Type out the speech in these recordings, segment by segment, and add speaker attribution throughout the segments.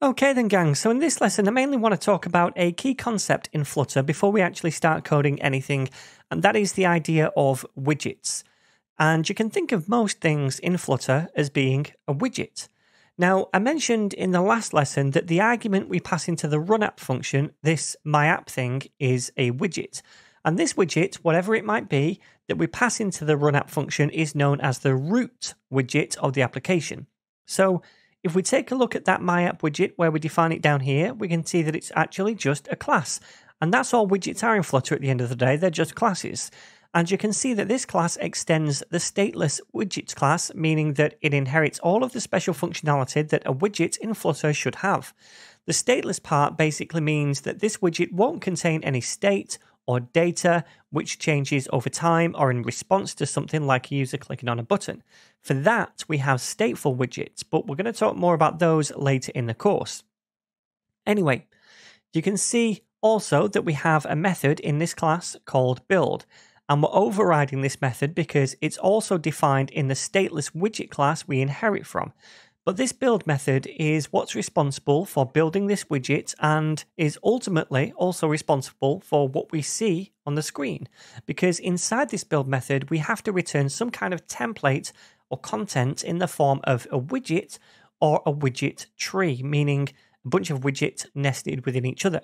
Speaker 1: Okay then gang, so in this lesson I mainly want to talk about a key concept in Flutter before we actually start coding anything, and that is the idea of widgets. And you can think of most things in Flutter as being a widget. Now, I mentioned in the last lesson that the argument we pass into the runapp function, this myapp thing, is a widget. And this widget, whatever it might be, that we pass into the runapp function is known as the root widget of the application. So if we take a look at that myapp widget where we define it down here, we can see that it's actually just a class. And that's all widgets are in Flutter at the end of the day, they're just classes. And you can see that this class extends the stateless widgets class, meaning that it inherits all of the special functionality that a widget in Flutter should have. The stateless part basically means that this widget won't contain any state or data which changes over time or in response to something like a user clicking on a button. For that, we have stateful widgets, but we're going to talk more about those later in the course. Anyway, you can see also that we have a method in this class called build, and we're overriding this method because it's also defined in the stateless widget class we inherit from. But this build method is what's responsible for building this widget and is ultimately also responsible for what we see on the screen. Because inside this build method, we have to return some kind of template or content in the form of a widget or a widget tree, meaning a bunch of widgets nested within each other.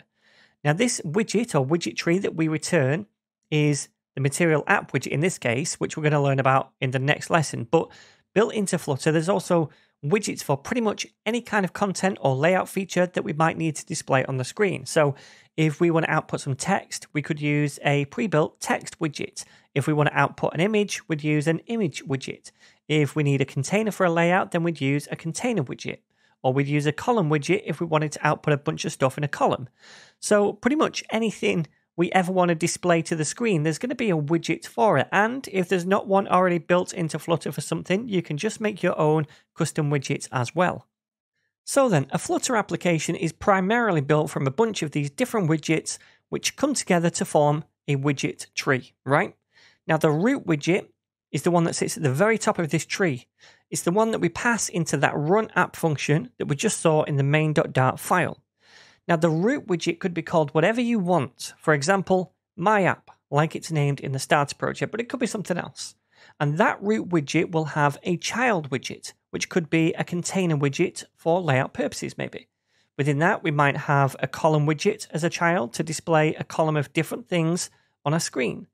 Speaker 1: Now, this widget or widget tree that we return is the material app widget in this case, which we're going to learn about in the next lesson. But built into Flutter, there's also widgets for pretty much any kind of content or layout feature that we might need to display on the screen. So if we want to output some text, we could use a pre-built text widget. If we want to output an image, we'd use an image widget. If we need a container for a layout, then we'd use a container widget. Or we'd use a column widget if we wanted to output a bunch of stuff in a column. So pretty much anything we ever want to display to the screen, there's going to be a widget for it. And if there's not one already built into Flutter for something, you can just make your own custom widgets as well. So then, a Flutter application is primarily built from a bunch of these different widgets which come together to form a widget tree, right? Now, the root widget is the one that sits at the very top of this tree. It's the one that we pass into that run app function that we just saw in the main.dart file. Now, the root widget could be called whatever you want. For example, my app, like it's named in the starter project, but it could be something else. And that root widget will have a child widget, which could be a container widget for layout purposes, maybe. Within that, we might have a column widget as a child to display a column of different things on a screen.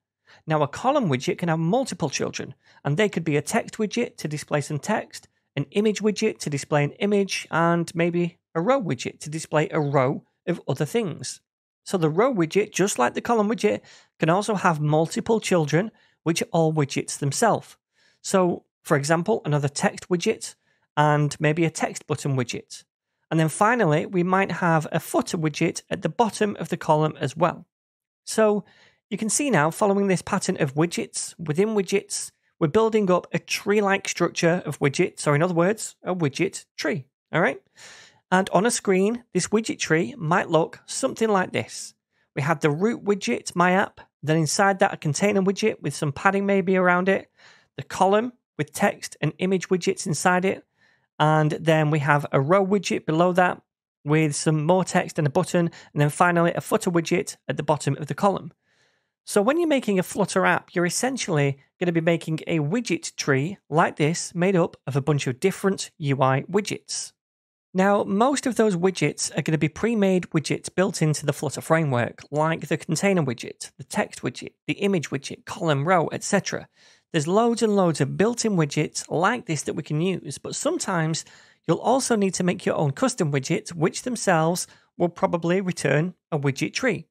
Speaker 1: Now, a column widget can have multiple children, and they could be a text widget to display some text, an image widget to display an image, and maybe a row widget to display a row of other things. So the row widget, just like the column widget, can also have multiple children, which are all widgets themselves. So, for example, another text widget and maybe a text button widget. And then finally, we might have a footer widget at the bottom of the column as well. So you can see now, following this pattern of widgets within widgets, we're building up a tree like structure of widgets, or in other words, a widget tree. All right. And on a screen, this widget tree might look something like this. We have the root widget, my app, then inside that a container widget with some padding maybe around it, the column with text and image widgets inside it, and then we have a row widget below that with some more text and a button, and then finally a footer widget at the bottom of the column. So when you're making a Flutter app, you're essentially going to be making a widget tree like this made up of a bunch of different UI widgets. Now, most of those widgets are going to be pre-made widgets built into the Flutter framework, like the container widget, the text widget, the image widget, column, row, etc. There's loads and loads of built-in widgets like this that we can use, but sometimes you'll also need to make your own custom widgets, which themselves will probably return a widget tree.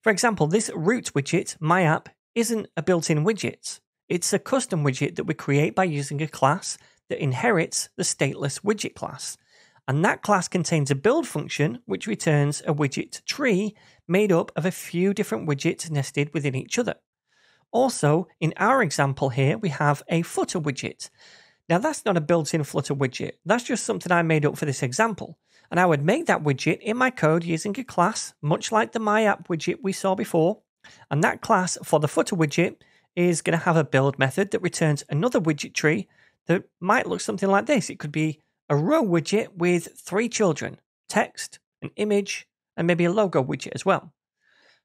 Speaker 1: For example, this root widget, my app, isn't a built-in widget. It's a custom widget that we create by using a class that inherits the stateless widget class and that class contains a build function which returns a widget tree made up of a few different widgets nested within each other. Also, in our example here, we have a footer widget. Now, that's not a built in Flutter widget, that's just something I made up for this example. And I would make that widget in my code using a class, much like the MyApp widget we saw before. And that class for the footer widget is going to have a build method that returns another widget tree that might look something like this. It could be a row widget with three children text, an image, and maybe a logo widget as well.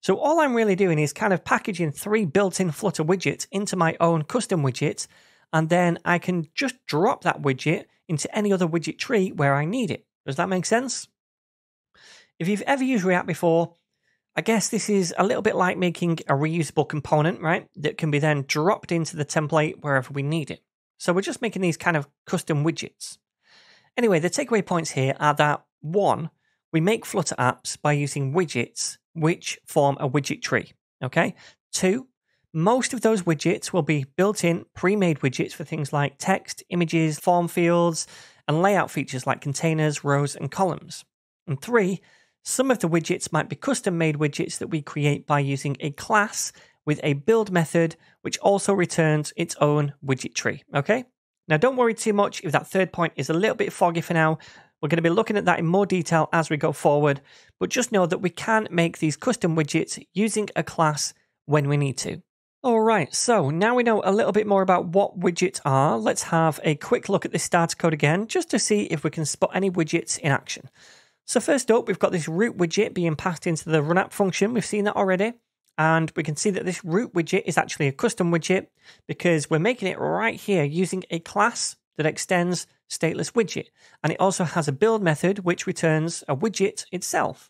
Speaker 1: So all I'm really doing is kind of packaging three built-in Flutter widgets into my own custom widget, and then I can just drop that widget into any other widget tree where I need it. Does that make sense? If you've ever used React before, I guess this is a little bit like making a reusable component, right? That can be then dropped into the template wherever we need it. So we're just making these kind of custom widgets. Anyway, the takeaway points here are that one, we make Flutter apps by using widgets which form a widget tree. Okay. Two, most of those widgets will be built in pre made widgets for things like text, images, form fields, and layout features like containers, rows, and columns. And three, some of the widgets might be custom made widgets that we create by using a class with a build method, which also returns its own widget tree. Okay? Now, don't worry too much if that third point is a little bit foggy for now. We're going to be looking at that in more detail as we go forward, but just know that we can make these custom widgets using a class when we need to. All right, so now we know a little bit more about what widgets are. Let's have a quick look at this starter code again, just to see if we can spot any widgets in action. So first up, we've got this root widget being passed into the run app function. We've seen that already. And we can see that this root widget is actually a custom widget because we're making it right here using a class that extends stateless widget. And it also has a build method which returns a widget itself.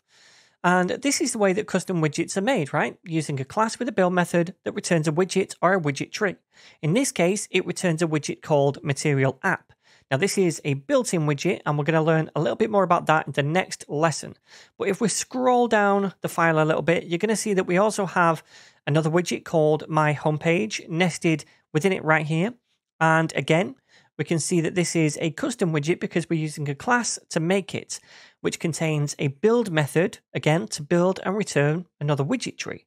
Speaker 1: And this is the way that custom widgets are made, right? Using a class with a build method that returns a widget or a widget tree. In this case, it returns a widget called material app. Now, this is a built in widget, and we're going to learn a little bit more about that in the next lesson. But if we scroll down the file a little bit, you're going to see that we also have another widget called My Homepage nested within it right here. And again, we can see that this is a custom widget because we're using a class to make it, which contains a build method, again, to build and return another widget tree.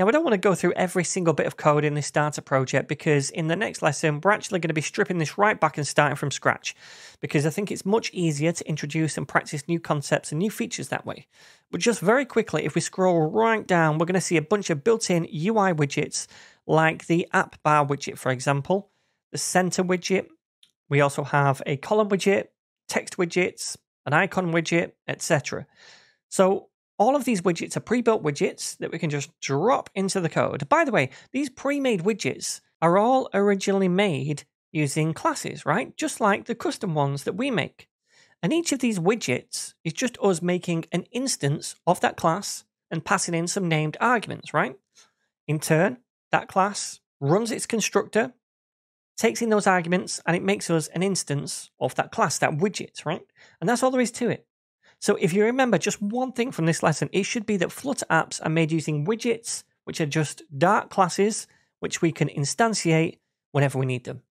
Speaker 1: Now, I don't want to go through every single bit of code in this starter project because in the next lesson, we're actually going to be stripping this right back and starting from scratch because I think it's much easier to introduce and practice new concepts and new features that way. But just very quickly, if we scroll right down, we're going to see a bunch of built in UI widgets like the app bar widget, for example, the center widget, we also have a column widget, text widgets, an icon widget, etc. So all of these widgets are pre-built widgets that we can just drop into the code. By the way, these pre-made widgets are all originally made using classes, right? Just like the custom ones that we make. And each of these widgets is just us making an instance of that class and passing in some named arguments, right? In turn, that class runs its constructor takes in those arguments and it makes us an instance of that class, that widget, right? And that's all there is to it. So if you remember just one thing from this lesson, it should be that Flutter apps are made using widgets, which are just Dart classes, which we can instantiate whenever we need them.